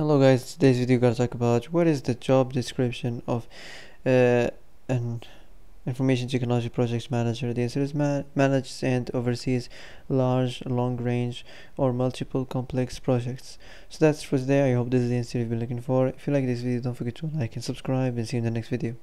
Hello guys, today's video gonna talk about what is the job description of uh, an information technology project manager. The answer is ma manages and oversees large, long-range or multiple complex projects. So that's for today. I hope this is the answer you've been looking for. If you like this video, don't forget to like and subscribe and see you in the next video.